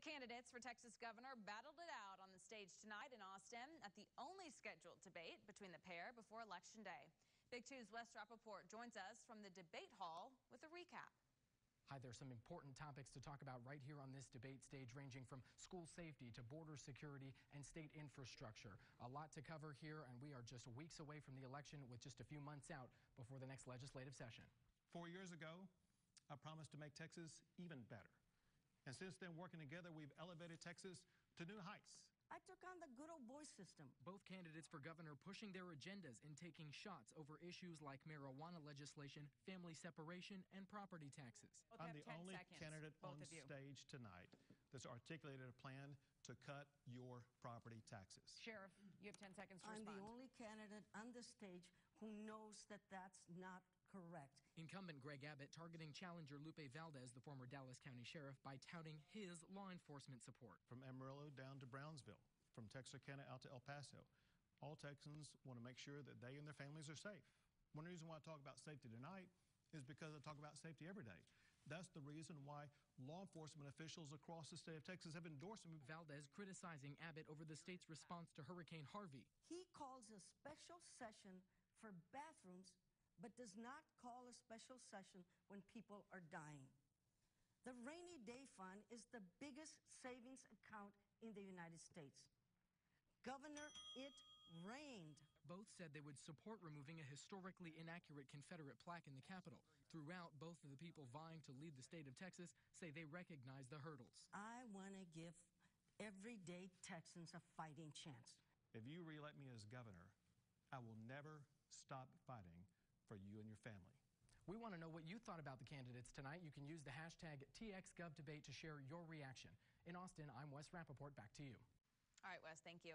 The candidates for Texas governor battled it out on the stage tonight in Austin at the only scheduled debate between the pair before Election Day. Big 2's Wes Rapaport joins us from the debate hall with a recap. Hi, there's some important topics to talk about right here on this debate stage, ranging from school safety to border security and state infrastructure. A lot to cover here, and we are just weeks away from the election with just a few months out before the next legislative session. Four years ago, I promised to make Texas even better. And since then, working together, we've elevated Texas to new heights. I took on the good old boy system. Both candidates for governor pushing their agendas and taking shots over issues like marijuana legislation, family separation, and property taxes. Both I'm the only seconds, candidate on stage tonight that's articulated a plan to cut your property taxes. Sheriff, you have 10 seconds to I'm the only candidate on the stage who knows that that's not correct. Incumbent Greg Abbott targeting challenger Lupe Valdez, the former Dallas County Sheriff, by touting his law enforcement support. From Amarillo down to Brownsville, from Texarkana out to El Paso, all Texans want to make sure that they and their families are safe. One reason why I talk about safety tonight is because I talk about safety every day. That's the reason why law enforcement officials across the state of Texas have endorsed me. Valdez criticizing Abbott over the state's response to Hurricane Harvey. He calls a special session for bathrooms, but does not call a special session when people are dying. The rainy day fund is the biggest savings account in the United States. Governor, it rained. Both said they would support removing a historically inaccurate Confederate plaque in the Capitol. Throughout, both of the people vying to lead the state of Texas say they recognize the hurdles. I want to give everyday Texans a fighting chance. If you reelect me as governor, I will never stop fighting for you and your family. We want to know what you thought about the candidates tonight. You can use the hashtag TXGovDebate to share your reaction. In Austin, I'm Wes Rapaport. Back to you. All right, Wes, thank you.